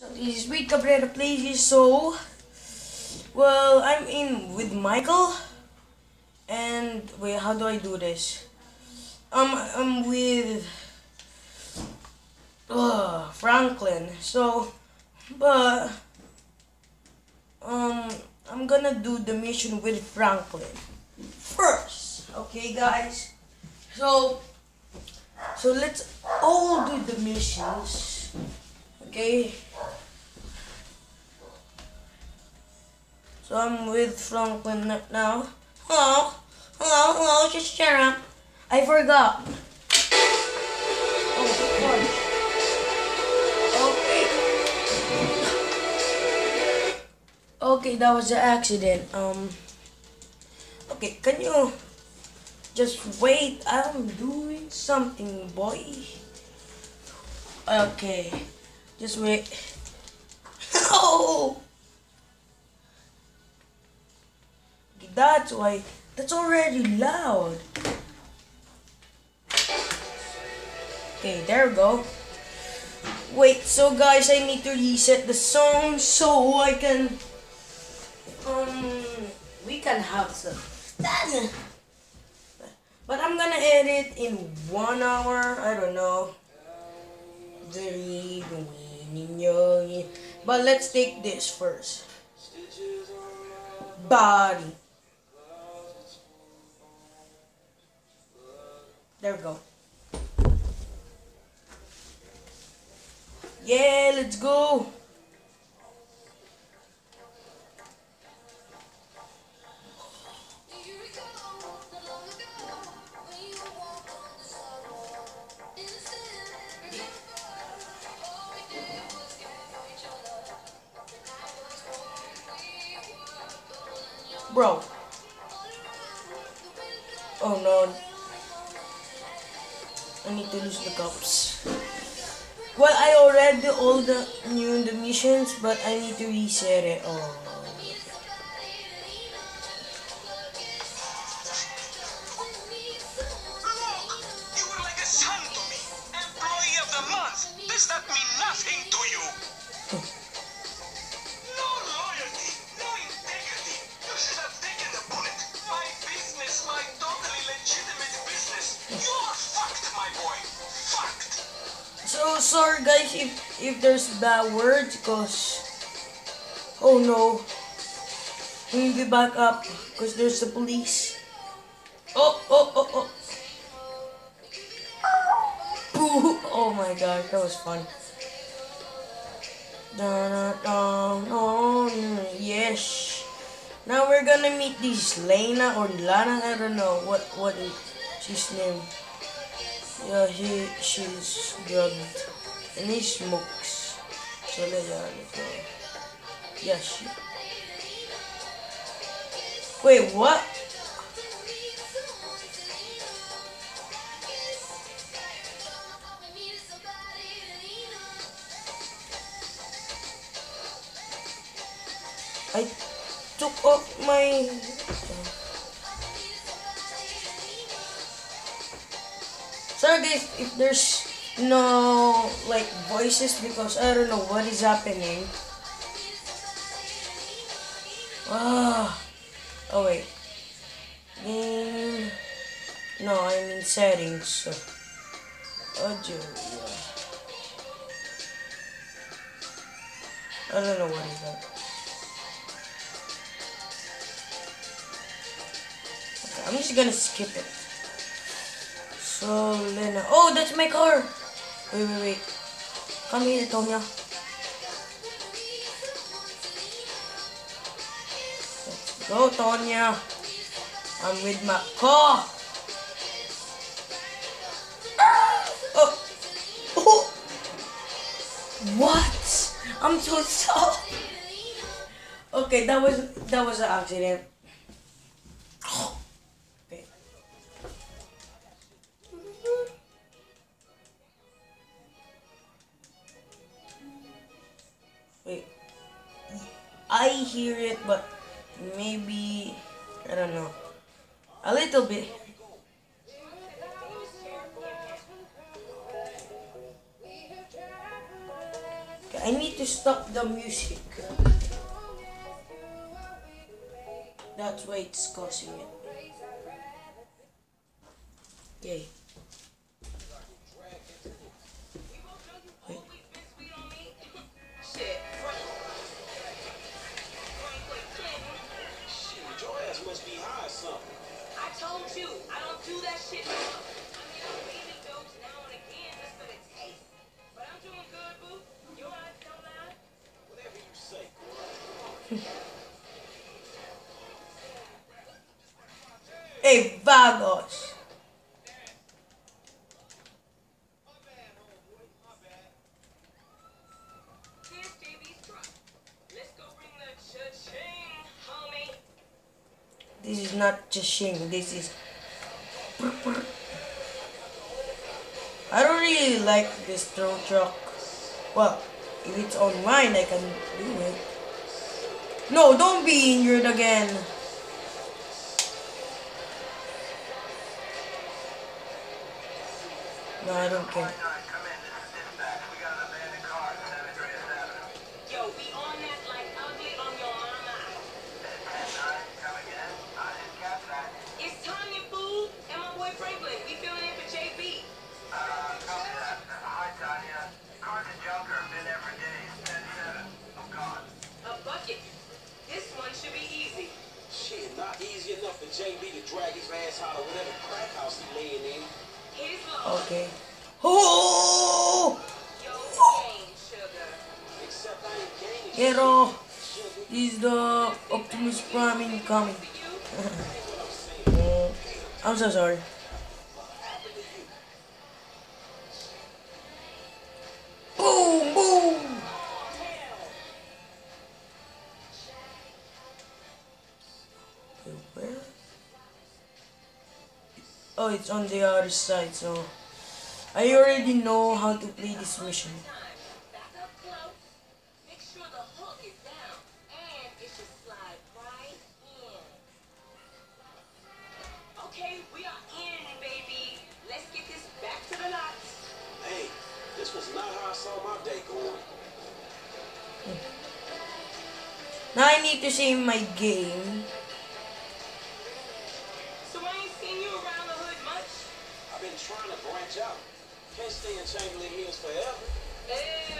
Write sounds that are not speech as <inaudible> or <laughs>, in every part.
So this is Reed Cabrera Plays. So, well, I'm in with Michael, and wait, how do I do this? Um, I'm with uh, Franklin. So, but um, I'm gonna do the mission with Franklin first. Okay, guys. So, so let's all do the missions. Okay. So I'm with Franklin now. Hello, hello, hello, just shut up. I forgot. Oh. Okay. Okay, that was an accident. Um. Okay, can you just wait? I'm doing something, boy. Okay, just wait. <laughs> Oh. That's why. That's already loud. Okay, there we go. Wait, so guys, I need to reset the song so I can. Um, we can have some. But I'm gonna edit in one hour. I don't know. Very But let's take this first. Body. There we go. Yeah, let's go. Bro. Oh no. I need to lose the cups. Well, I already all the new the missions, but I need to reset it. Oh. Bad words, cause oh no, we need to back up, cause there's the police. Oh oh oh oh. Boo! Oh my god, that was fun. Da, da, da, yes. Now we're gonna meet this Lena or Lana. I don't know what what is she's name. Yeah, he she's drugged and he smokes. Yeah, she. Wait, what? I took off my. Sorry guys if there's no like voices because I don't know what is happening. Ah. Oh wait. Game. No, I'm in settings. So. Audio. I don't know what is that. Okay, I'm just gonna skip it. So, Lena. Oh, that's my car! Wait, wait, wait. Come here, Tonya. Let's go, Tonya. I'm with my car. Oh. Oh. What? I'm so <laughs> sorry. Okay, that was that was an accident. I need to stop the music. That's why it's causing it. Okay. Homie. This is not just shing, this is. I don't really like this throw truck. Well, if it's online, I can do it. No, don't be injured again. Shit, not easy enough for JB to drag his ass out of whatever crack house he laying in. Okay. Oh! Yo, game, sugar. Except I ain't gaining Pero, is the Optimus Prime incoming. Oh, <laughs> I'm so sorry. Oh, it's on the other side, so I already know how to play this mission. Now I need to save my hook branch out. Can't stay in Chamberlain Hills forever. Oh,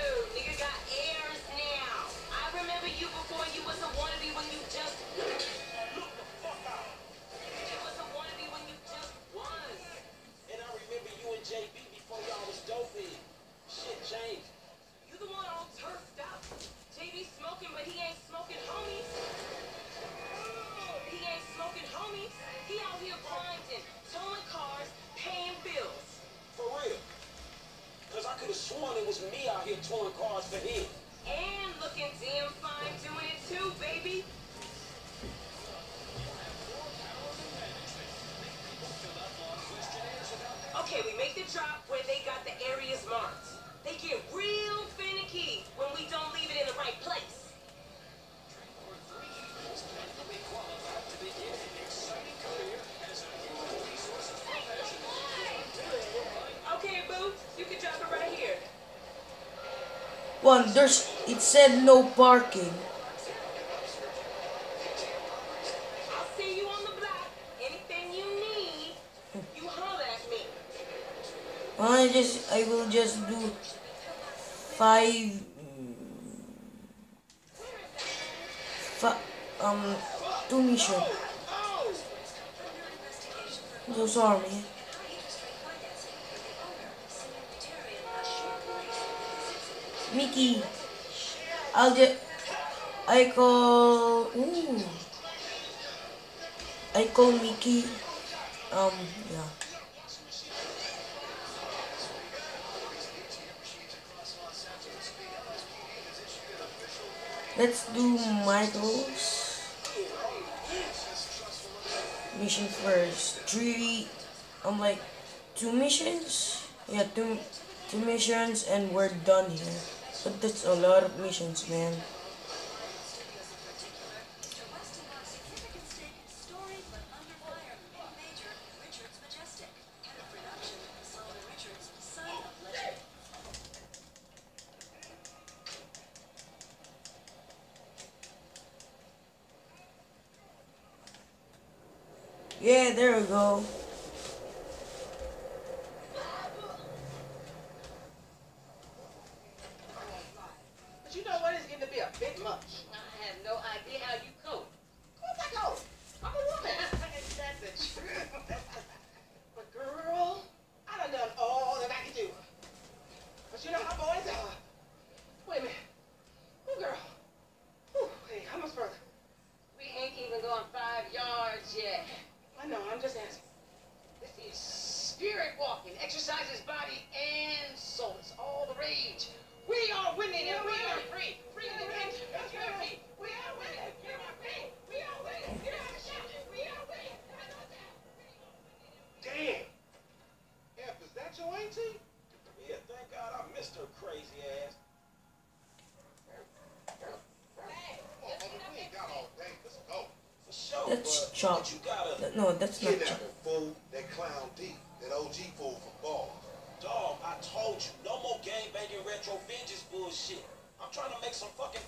One, there's it said no parking. I'll see you on the block. Anything you need, you holler at me. I just I will just do five fi- um two mission. I'm so sorry. Mickey, I'll just I call ooh I call Mickey um yeah. Let's do Michael's mission first. Three, I'm like two missions. Yeah, two two missions, and we're done here. But that's a lot of missions, man. Yeah, there we go. free. trying to make some fucking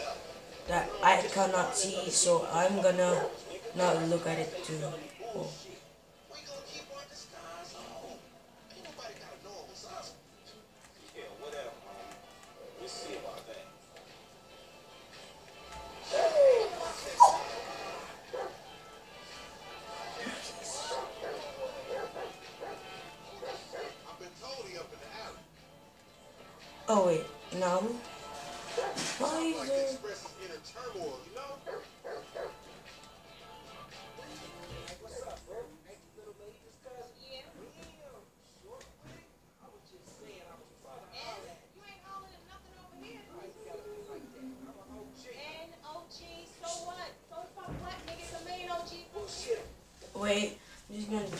that I cannot see so I'm gonna not look at it too. Oh.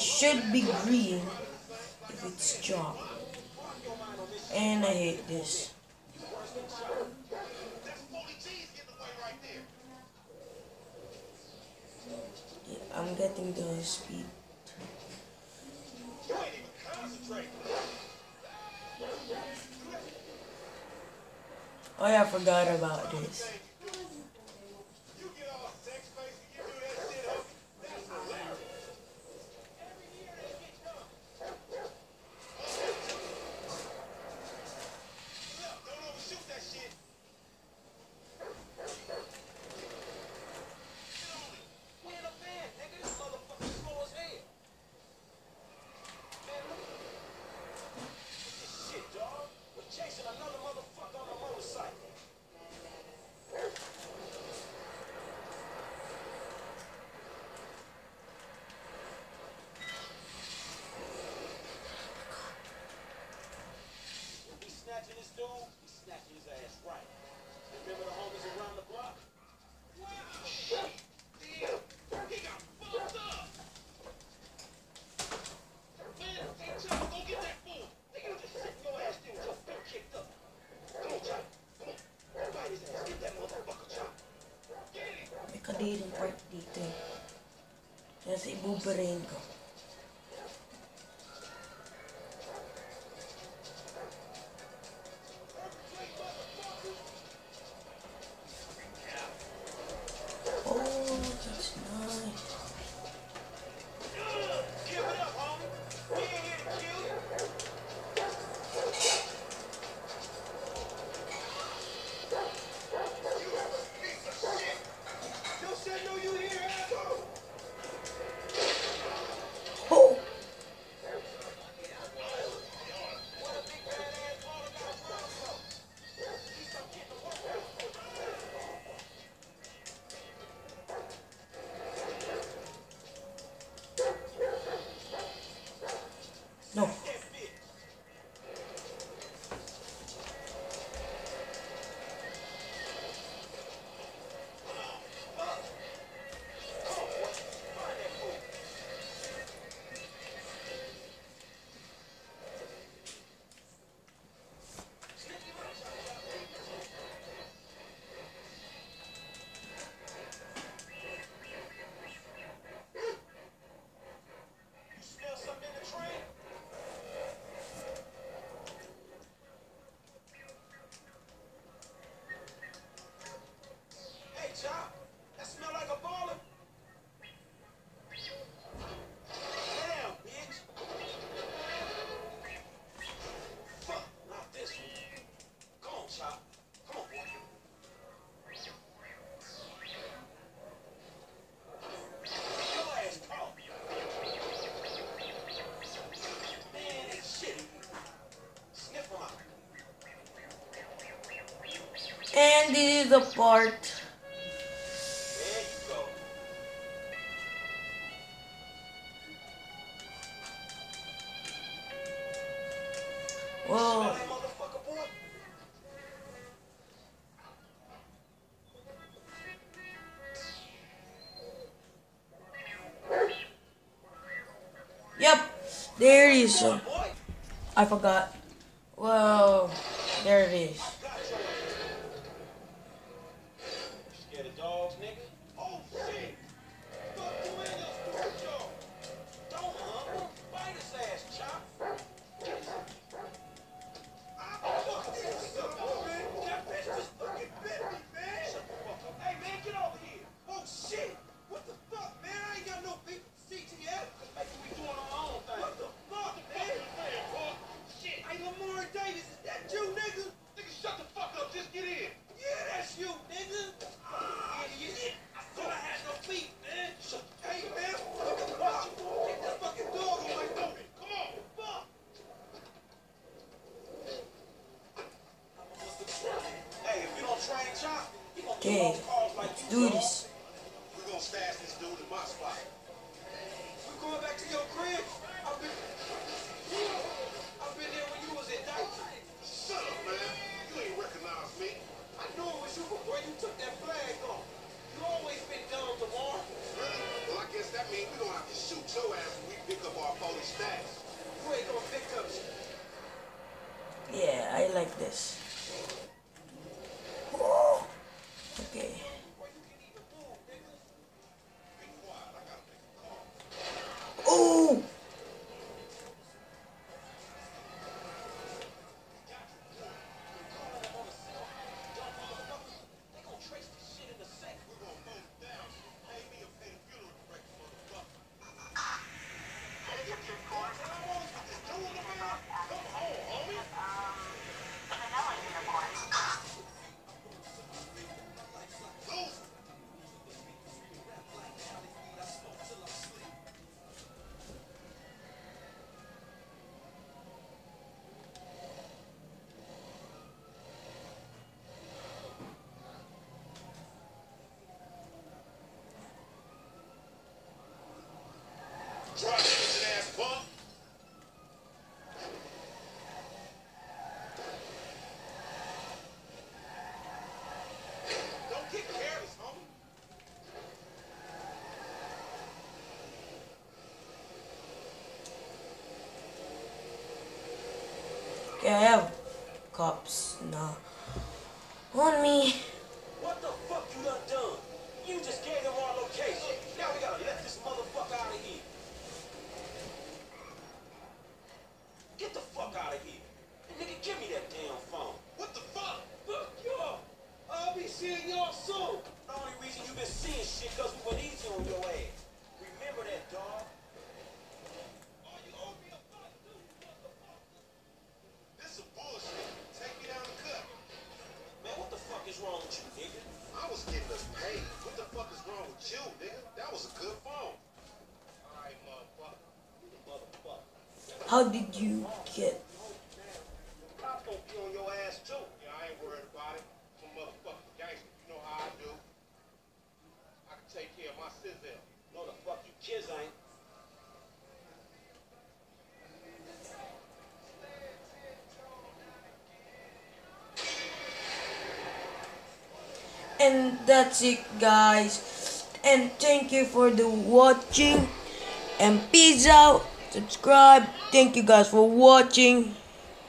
it should be green if it's dropped. And I hate this. Yeah, I'm getting the speed. Oh yeah, I forgot about this. dude, he's snatching his ass right. Remember the homies around the block? Damn! He got fucked up! Man, go get that fool! Just sitting your ass kicked up. Get that motherfucker, Get! Because they didn't break the thing. That's it, And this is the part. Whoa. Yep, there it is. I forgot. Whoa, there it is. This. Have cops now on me. What the fuck you done done? You just gave them our location. Now we gotta let this motherfucker out of here. Get the fuck out of here. Nigga, give me that damn phone. What the fuck? Fuck y'all. I'll be seeing y'all soon. The only reason you been seeing shit cause we went fuck you kids ain't. And that's it, guys. And thank you for the watching. And peace out. Subscribe. Thank you guys for watching.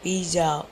Peace out.